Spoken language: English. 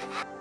you